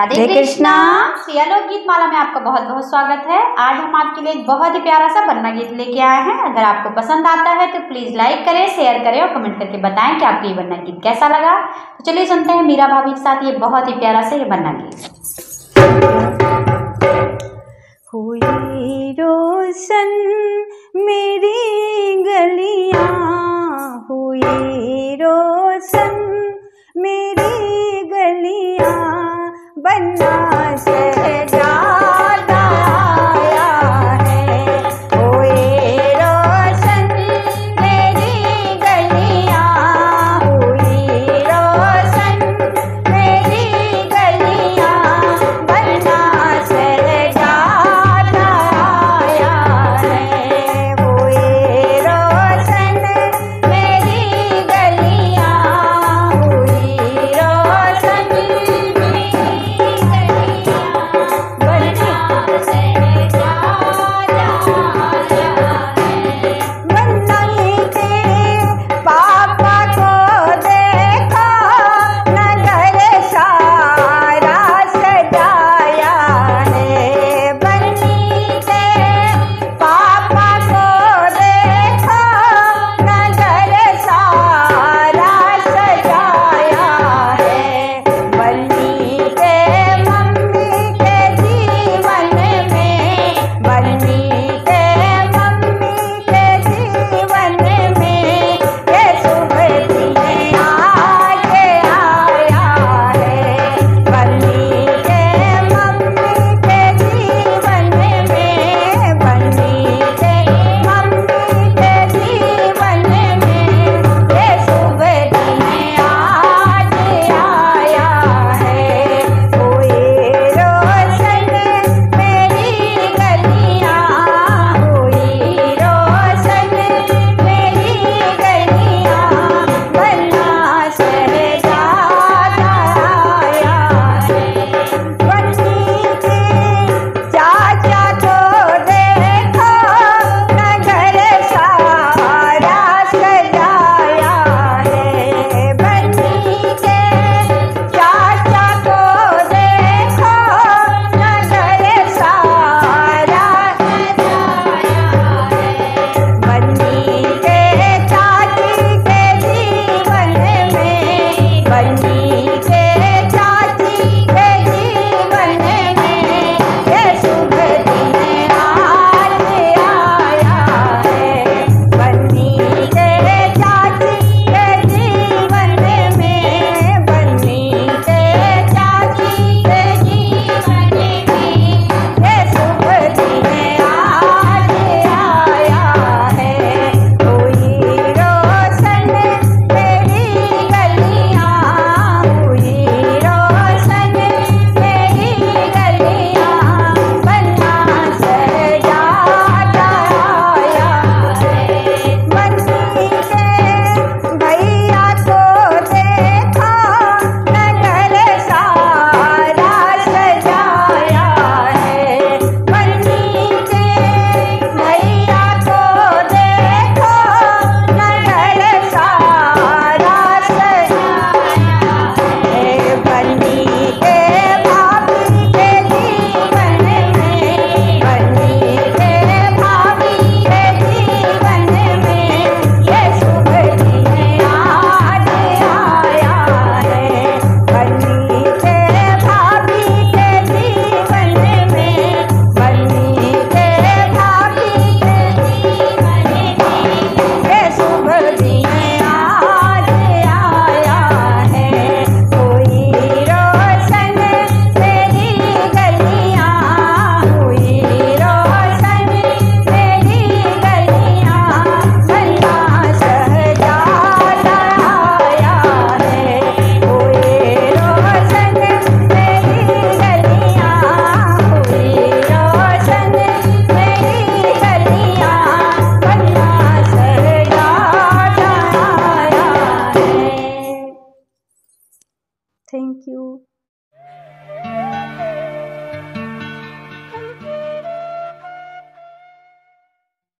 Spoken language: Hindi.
राधे कृष्णा। कृष्णा। श्रिया लोकगीत माला में आपका बहुत बहुत स्वागत है। आज हम आपके लिए एक बहुत ही प्यारा सा बन्ना गीत लेके आए हैं। अगर आपको पसंद आता है तो प्लीज़ लाइक करें शेयर करें और कमेंट करके बताएँ कि आपको ये बन्ना गीत कैसा लगा। तो चलिए सुनते हैं मीरा भाभी के साथ ये बहुत ही प्यारा सा ये बन्ना गीत। हुई रोशन मेरी